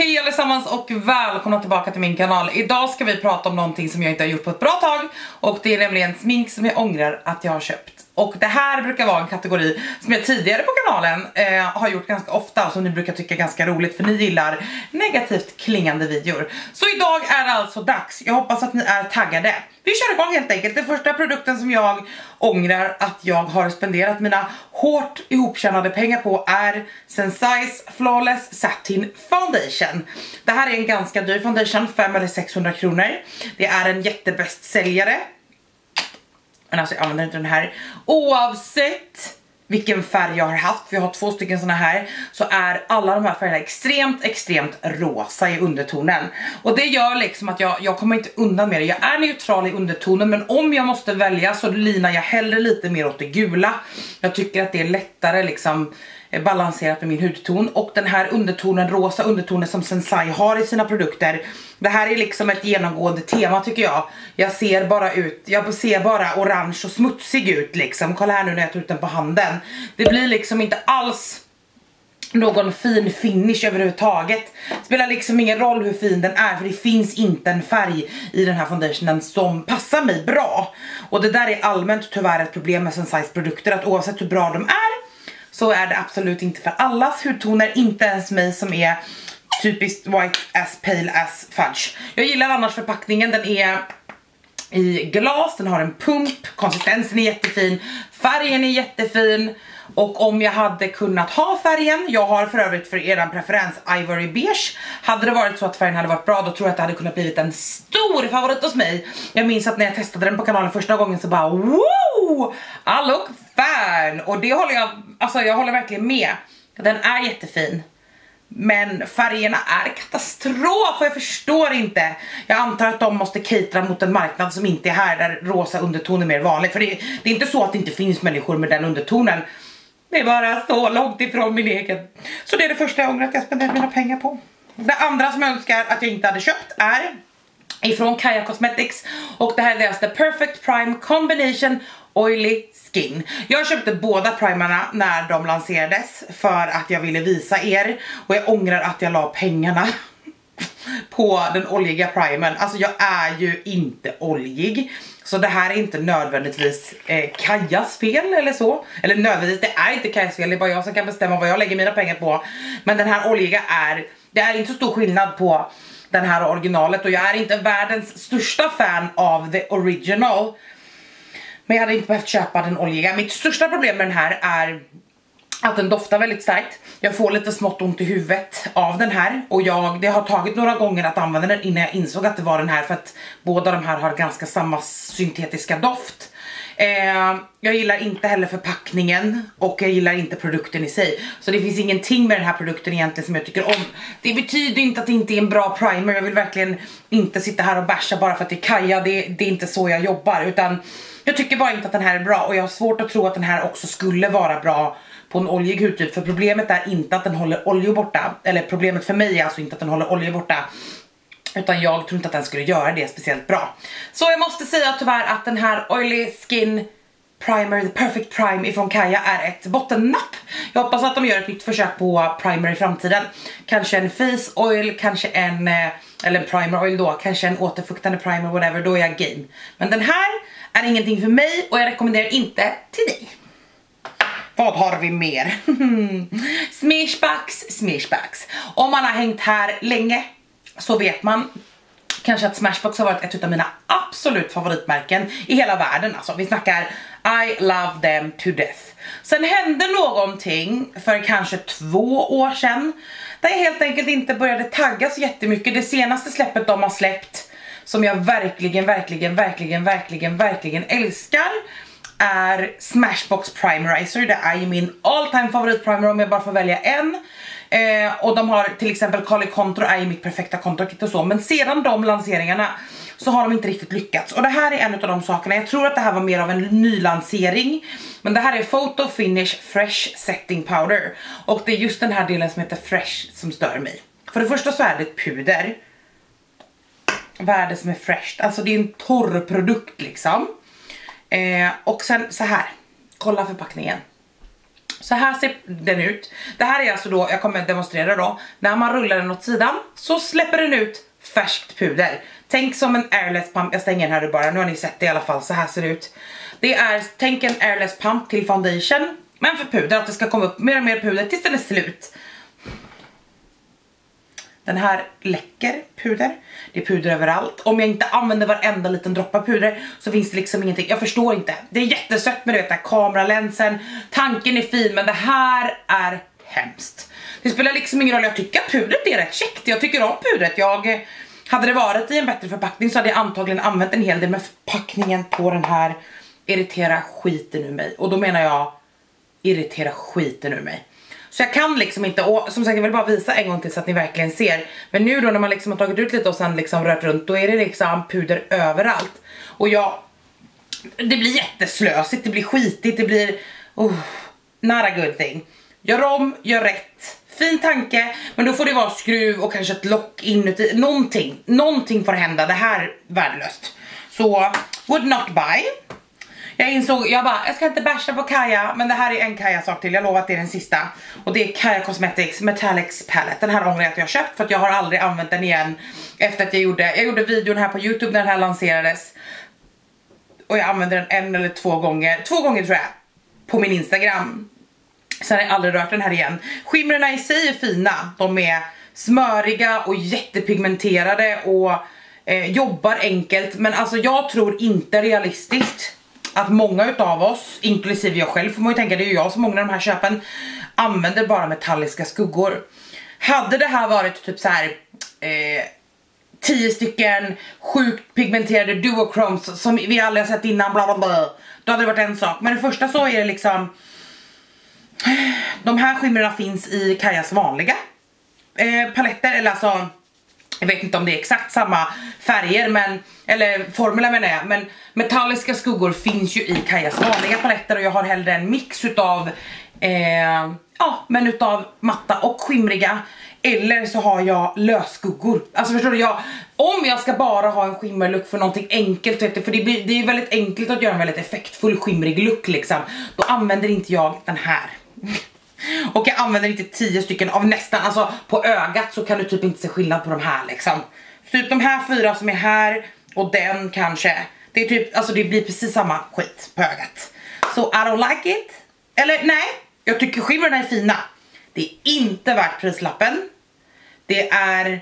Hej allesammans och välkomna tillbaka till min kanal. Idag ska vi prata om någonting som jag inte har gjort på ett bra tag och det är nämligen smink som jag ångrar att jag har köpt. Och det här brukar vara en kategori som jag tidigare på kanalen eh, har gjort ganska ofta och som ni brukar tycka är ganska roligt för ni gillar negativt klingande videor. Så idag är det alltså dags. Jag hoppas att ni är taggade. Vi kör igång helt enkelt. Den första produkten som jag ångrar att jag har spenderat mina hårt ihoptjänade pengar på är Sensai's Flawless Satin Foundation. Det här är en ganska dyr foundation, 5 eller 600 kronor. Det är en jättebästsäljare men alltså jag använder inte den här. Oavsett vilken färg jag har haft, för jag har två stycken såna här, så är alla de här färgerna extremt, extremt rosa i undertonen. Och det gör liksom att jag, jag kommer inte undan med det. Jag är neutral i undertonen, men om jag måste välja så linar jag hellre lite mer åt det gula. Jag tycker att det är lättare liksom Eh, balanserat med min hudton och den här undertonen, rosa undertonen som Sensai har i sina produkter. Det här är liksom ett genomgående tema tycker jag. Jag ser bara ut, jag ser bara orange och smutsig ut liksom. Kolla här nu när jag tar ut den på handen. Det blir liksom inte alls någon fin finish överhuvudtaget. Spelar liksom ingen roll hur fin den är för det finns inte en färg i den här foundationen som passar mig bra. Och det där är allmänt tyvärr ett problem med Sensais produkter att oavsett hur bra de är så är det absolut inte för allas hudtoner, inte ens mig som är typiskt white as pale as fudge. Jag gillar annars förpackningen, den är i glas, den har en pump, konsistensen är jättefin, färgen är jättefin och om jag hade kunnat ha färgen, jag har för övrigt för eran preferens Ivory Beige, hade det varit så att färgen hade varit bra då tror jag att det hade kunnat bli en stor favorit hos mig. Jag minns att när jag testade den på kanalen första gången så bara wow, Oh, I look fan och det håller jag, alltså jag håller verkligen med. Den är jättefin. Men färgerna är katastrof och jag förstår inte. Jag antar att de måste catera mot en marknad som inte är här där rosa underton är mer vanligt. För det, det är inte så att det inte finns människor med den undertonen. Det är bara så långt ifrån min egen. Så det är det första jag ångrar att jag spenderar mina pengar på. Det andra som jag önskar att jag inte hade köpt är ifrån Kaya Cosmetics och det här är deras The Perfect Prime Combination Oily Skin. Jag köpte båda primarna när de lanserades för att jag ville visa er och jag ångrar att jag la pengarna på den oljiga primern. Alltså jag är ju inte oljig. Så det här är inte nödvändigtvis eh, Kajas fel eller så. Eller nödvändigtvis, det är inte Kajas fel, det är bara jag som kan bestämma vad jag lägger mina pengar på. Men den här oljiga är, det är inte så stor skillnad på den här originalet och jag är inte världens största fan av the original. Men jag hade inte behövt köpa den oljiga. Mitt största problem med den här är att den doftar väldigt starkt. Jag får lite smått ont i huvudet av den här och jag, det har tagit några gånger att använda den innan jag insåg att det var den här för att båda de här har ganska samma syntetiska doft. Eh, jag gillar inte heller förpackningen och jag gillar inte produkten i sig. Så det finns ingenting med den här produkten egentligen som jag tycker om. Det betyder inte att det inte är en bra primer. Jag vill verkligen inte sitta här och basha bara för att det är Kaja. Det, det är inte så jag jobbar utan jag tycker bara inte att den här är bra och jag har svårt att tro att den här också skulle vara bra på en oljig hudtyp för problemet är inte att den håller oljor borta eller problemet för mig är alltså inte att den håller oljor borta utan jag tror inte att den skulle göra det speciellt bra. Så jag måste säga tyvärr att den här Oily Skin Primer, The Perfect Prime ifrån Kaja är ett bottennapp. Jag hoppas att de gör ett nytt försök på primer i framtiden. Kanske en face oil, kanske en, eh, eller en primer oil då, kanske en återfuktande primer, whatever, då är jag game. Men den här är ingenting för mig och jag rekommenderar inte till dig. Vad har vi mer? smishbacks, smishbacks. Om man har hängt här länge så vet man kanske att Smashbox har varit ett av mina absolut favoritmärken i hela världen. Alltså vi snackar I love them to death. Sen hände någonting för kanske två år sedan där jag helt enkelt inte började tagga så jättemycket. Det senaste släppet de har släppt som jag verkligen, verkligen, verkligen, verkligen, verkligen älskar är Smashbox Primerizer. Det är ju min all time favorit primer om jag bara får välja en. Eh, och de har till exempel Kali Contro är ju mitt perfekta kontokit och så. Men sedan de lanseringarna så har de inte riktigt lyckats. Och det här är en av de sakerna. Jag tror att det här var mer av en nylansering. Men det här är Photo Finish Fresh Setting Powder. Och det är just den här delen som heter Fresh som stör mig. För det första så är det ett puder. Vad är det som är fresh? Alltså det är en torr produkt liksom. Eh, och sen så här. Kolla förpackningen. Så här ser den ut. Det här är alltså då, jag kommer demonstrera då, när man rullar den åt sidan så släpper den ut färskt puder. Tänk som en airless pump, jag stänger den här bara, nu har ni sett det i alla fall, så här ser det ut. Det är, tänk en airless pump till foundation, men för puder, att det ska komma upp mer och mer puder tills den är slut. Den här läcker puder. Det är puder överallt. Om jag inte använder varenda liten droppe puder så finns det liksom ingenting. Jag förstår inte. Det är jättesött med den här kameralänsen. Tanken är fin men det här är hemskt. Det spelar liksom ingen roll. Jag tycker att pudret är rätt käckt. Jag tycker om pudret. Jag, hade det varit i en bättre förpackning så hade jag antagligen använt en hel del men förpackningen på den här irriterar skiten ur mig. Och då menar jag irritera skiten ur mig. Så jag kan liksom inte, och som sagt jag vill bara visa en gång till så att ni verkligen ser. Men nu då när man liksom har tagit ut lite och sen liksom rört runt då är det liksom puder överallt. Och jag, det blir jätteslösigt, det blir skitigt, det blir, oh, not a good thing. Gör om, gör rätt. Fin tanke, men då får det vara skruv och kanske ett lock inuti, någonting, någonting får hända, det här är värdelöst. Så, would not buy. Jag insåg, jag bara, jag ska inte basha på Kaja, men det här är en Kaja sak till, jag lovar att det är den sista. Och det är Kaja Cosmetics Metallics Palette. Den här ångrar jag att jag har köpt för att jag har aldrig använt den igen efter att jag gjorde, jag gjorde videon här på Youtube när den här lanserades. Och jag använde den en eller två gånger, två gånger tror jag, på min Instagram. Sen har jag aldrig rört den här igen. Skimrarna i sig är fina, de är smöriga och jättepigmenterade och eh, jobbar enkelt. Men alltså jag tror inte realistiskt att många utav oss, inklusive jag själv får man ju tänka, det är ju jag som många av de här köpen, använder bara metalliska skuggor. Hade det här varit typ så här eh, 10 stycken sjukt pigmenterade duochromes som vi aldrig har sett innan, bla bla bla, då hade det varit en sak. Men det första så är det liksom, de här skimmerna finns i Kajas vanliga eh, paletter, eller alltså jag vet inte om det är exakt samma färger men, eller formula menar jag, men metalliska skuggor finns ju i Kajas vanliga paletter och jag har hellre en mix utav, eh, ja men utav matta och skimriga eller så har jag lösskuggor. Alltså förstår du, jag, om jag ska bara ha en skimmerlook för någonting enkelt, vet du, för det, blir, det är väldigt enkelt att göra en väldigt effektfull skimrig look liksom, då använder inte jag den här. Och jag använder inte 10 stycken av nästan, alltså på ögat så kan du typ inte se skillnad på de här liksom. Typ de här fyra som är här och den kanske. Det är typ, alltså det blir precis samma skit på ögat. Så I don't like it. Eller nej, jag tycker skimrarna är fina. Det är inte värt prislappen. Det är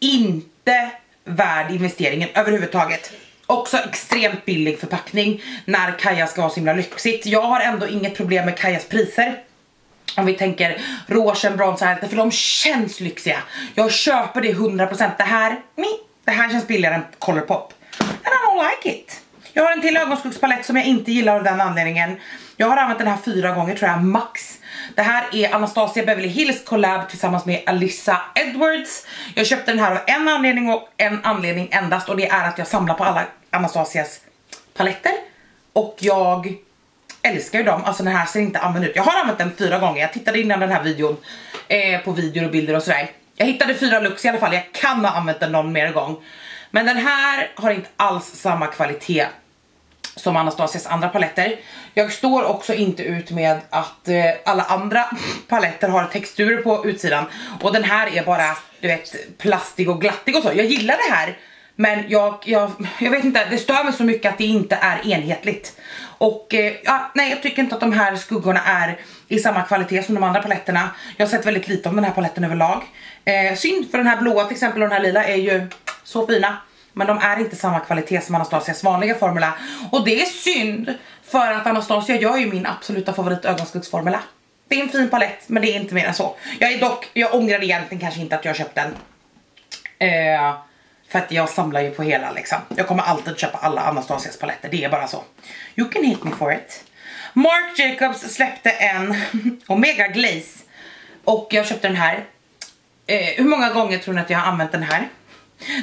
inte värd investeringen överhuvudtaget. Också extremt billig förpackning när Kaja ska ha så himla lyxigt. Jag har ändå inget problem med Kajas priser. Om vi tänker rougen, och för de känns lyxiga. Jag köper det 100%. Det här, det här känns billigare än Colourpop. And I don't like it. Jag har en till ögonskuggspalett som jag inte gillar av den anledningen. Jag har använt den här fyra gånger tror jag, max. Det här är Anastasia Beverly Hills collab tillsammans med Alyssa Edwards. Jag köpte den här av en anledning och en anledning endast och det är att jag samlar på alla Anastasias paletter. Och jag älskar ju dem, alltså den här ser inte använd ut. Jag har använt den fyra gånger, jag tittade innan den här videon eh, på videor och bilder och sådär. Jag hittade fyra looks i alla fall, jag kan ha använt den någon mer gång. Men den här har inte alls samma kvalitet som Anastasias andra paletter. Jag står också inte ut med att eh, alla andra paletter har texturer på utsidan och den här är bara, du vet, plastig och glattig och så. Jag gillar det här, men jag, jag, jag vet inte, det stör mig så mycket att det inte är enhetligt. Och eh, ja, nej, jag tycker inte att de här skuggorna är i samma kvalitet som de andra paletterna. Jag har sett väldigt lite om den här paletten överlag. Eh, synd, för den här blåa till exempel och den här lila är ju så fina. Men de är inte samma kvalitet som Anastasias vanliga formula. Och det är synd för att Anastasia gör ju min absoluta favorit ögonskuggsformula. Det är en fin palett men det är inte mer än så. Jag är dock, jag ångrar egentligen kanske inte att jag köpt den. Eh, för att jag samlar ju på hela liksom. Jag kommer alltid köpa alla Anastasias paletter, det är bara så. You can hate me for it. Marc Jacobs släppte en Omega Glaze. Och jag köpte den här. Eh, hur många gånger tror ni att jag har använt den här?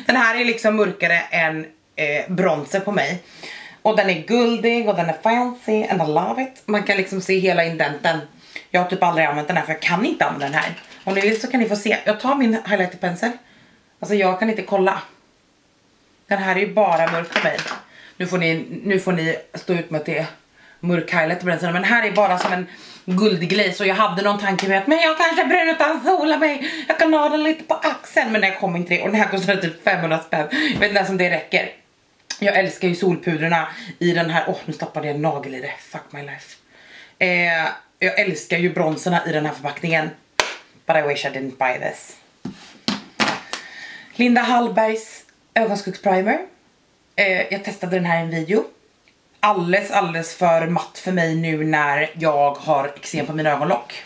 Den här är liksom mörkare än eh, bronzer på mig. Och den är guldig och den är fancy and I love it. Man kan liksom se hela indenten. Jag har typ aldrig använt den här för jag kan inte använda den här. Om ni vill så kan ni få se. Jag tar min highlighterpensel. Alltså jag kan inte kolla. Den här är ju bara mörk på mig. Nu får ni, nu får ni stå ut med att det mörk highlight på den sidan. Men här är bara som en guldglaze och jag hade någon tanke med att men jag kanske bränner utan sola mig. Jag kan ha den lite på axeln men jag kom inte det och den här kostade typ 500 spänn. Jag vet inte ens om det räcker. Jag älskar ju solpudrarna i den här, åh oh, nu stoppade jag en nagel i det, fuck my life. Eh, jag älskar ju bronserna i den här förpackningen. But I wish I didn't buy this. Linda Hallbergs ögonskuggsprimer. Eh, jag testade den här i en video. Alldeles, alldeles för matt för mig nu när jag har eksem på mina ögonlock.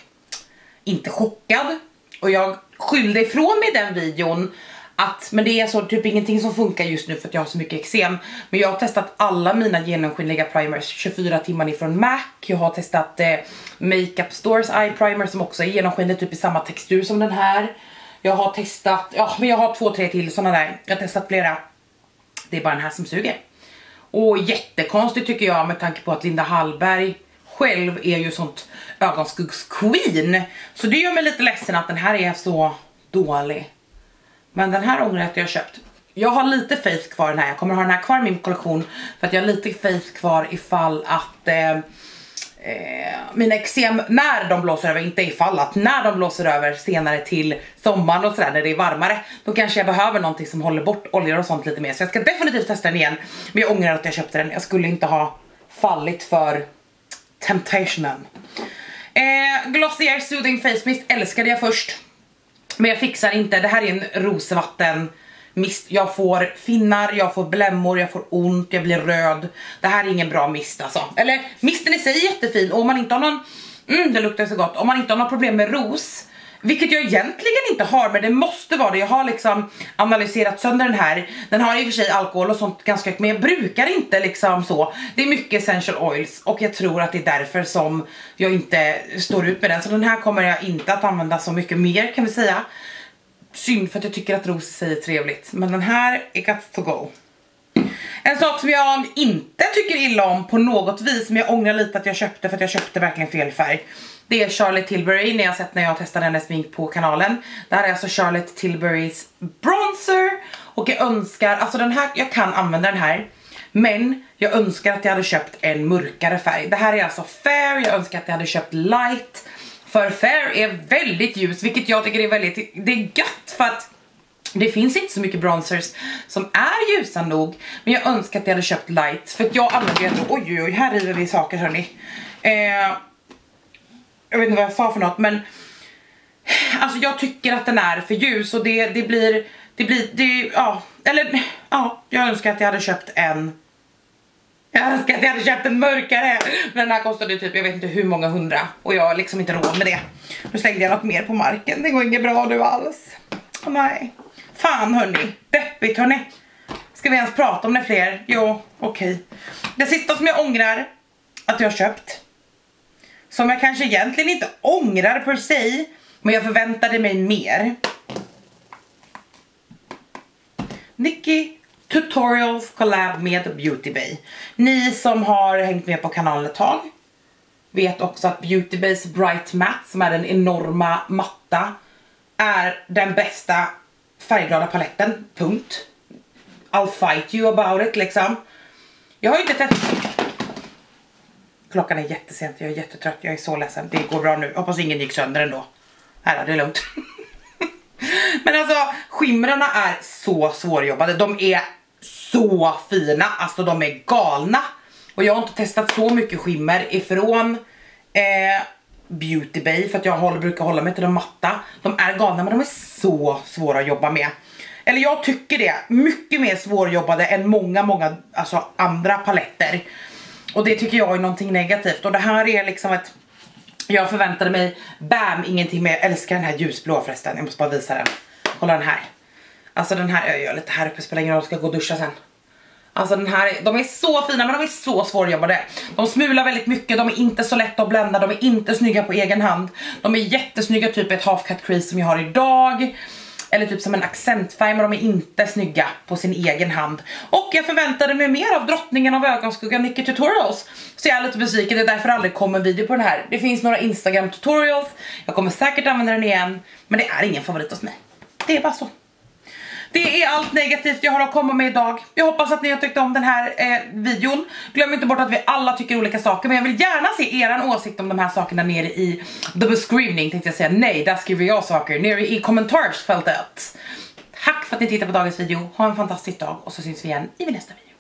Inte chockad. Och jag skyllde ifrån mig den videon att, men det är så typ ingenting som funkar just nu för att jag har så mycket eksem. Men jag har testat alla mina genomskinliga primers 24 timmar ifrån MAC. Jag har testat eh, Makeup Stores Eye Primer som också är genomskinlig typ i samma textur som den här. Jag har testat, ja men jag har två, tre till sådana där. Jag har testat flera. Det är bara den här som suger. Och jättekonstigt tycker jag med tanke på att Linda Hallberg själv är ju sånt ögonskuggsqueen. Så det gör mig lite ledsen att den här är så dålig. Men den här ångrar jag att jag har köpt. Jag har lite face kvar den här, jag kommer ha den här kvar i min kollektion för att jag har lite face kvar ifall att eh, eh, mina eksem, när de blåser över, inte ifall att, när de blåser över senare till sommaren och sådär när det är varmare, då kanske jag behöver någonting som håller bort oljor och sånt lite mer. Så jag ska definitivt testa den igen, men jag ångrar att jag köpte den. Jag skulle inte ha fallit för temptationen. Eh, Glossier Soothing Face Mist älskade jag först. Men jag fixar inte, det här är en rosvatten mist. Jag får finnar, jag får blämmor, jag får ont, jag blir röd. Det här är ingen bra mist alltså. Eller misten i sig är jättefin och om man inte har någon, mm det luktar så gott, om man inte har något problem med ros vilket jag egentligen inte har men det måste vara det. Jag har liksom analyserat sönder den här. Den har i och för sig alkohol och sånt ganska mycket men jag brukar inte liksom så. Det är mycket essential oils och jag tror att det är därför som jag inte står ut med den. Så den här kommer jag inte att använda så mycket mer kan vi säga. Synd för att jag tycker att ros säger trevligt. Men den här är got to go. En sak som jag inte tycker illa om på något vis, men jag ångrar lite att jag köpte för att jag köpte verkligen fel färg. Det är Charlotte Tilbury, ni har sett när jag testade hennes smink på kanalen. Det här är alltså Charlotte Tilburys bronzer. Och jag önskar, alltså den här, jag kan använda den här. Men jag önskar att jag hade köpt en mörkare färg. Det här är alltså fair, jag önskar att jag hade köpt light. För fair är väldigt ljus, vilket jag tycker är väldigt, det är gött för att det finns inte så mycket bronzers som är ljusa nog. Men jag önskar att jag hade köpt light. För att jag använder ju ändå, oj oj oj, här river vi saker hörni. Eh, jag vet inte vad jag sa för något men alltså jag tycker att den är för ljus och det, det blir, det blir, det, ja, eller ja, jag önskar att jag hade köpt en jag önskar att jag hade köpt en mörkare. Men den här kostade typ, jag vet inte hur många hundra. Och jag har liksom inte råd med det. Nu slängde jag något mer på marken, det går inget bra nu alls. Oh, Nej. Fan hörni, deppigt hörni. Ska vi ens prata om det fler? Jo, okej. Okay. Det sista som jag ångrar Att jag har köpt. Som jag kanske egentligen inte ångrar per se, men jag förväntade mig mer. Nicky Tutorials collab med Beauty Bay. Ni som har hängt med på kanalen ett tag vet också att Beauty Bays Bright Matte som är den enorma matta är den bästa färgglada paletten, punkt. I'll fight you about it liksom. Jag har ju inte testat Klockan är jättesent, jag är jättetrött, jag är så ledsen. Det går bra nu, hoppas ingen gick sönder ändå. Här, det är lugnt. Men alltså, skimrarna är så svårjobbade. De är så fina, alltså de är galna. Och jag har inte testat så mycket skimmer ifrån eh, Beauty Bay för att jag håller, brukar hålla mig till de matta. De är galna men de är så svåra att jobba med. Eller jag tycker det, mycket mer svårjobbade än många, många alltså, andra paletter. Och det tycker jag är någonting negativt och det här är liksom ett jag förväntade mig, bam, ingenting mer. Jag älskar den här ljusblå förresten, jag måste bara visa den. Kolla den här. Alltså den här, jag gör lite här uppe, spelar ingen roll, ska gå och duscha sen. Alltså den här, de är så fina men de är så svårjobbade. De smular väldigt mycket, de är inte så lätta att blända, de är inte snygga på egen hand. De är jättesnygga typ ett half cut crease som jag har idag eller typ som en accentfärg men de är inte snygga på sin egen hand. Och jag förväntade mig mer av drottningen av ögonskugga Nicky Tutorials. Så jag är lite besviken, det är därför aldrig kom en video på den här. Det finns några Instagram tutorials, jag kommer säkert använda den igen, men det är ingen favorit hos mig. Det är bara så. Det är allt negativt jag har att komma med idag. Jag hoppas att ni har tyckt om den här eh, videon. Glöm inte bort att vi alla tycker olika saker men jag vill gärna se eran åsikt om de här sakerna nere i the beskrivning tänkte jag säga. Nej, där skriver jag saker. Nere i kommentarsfältet. Tack för att ni tittade på dagens video. Ha en fantastisk dag och så syns vi igen i nästa video.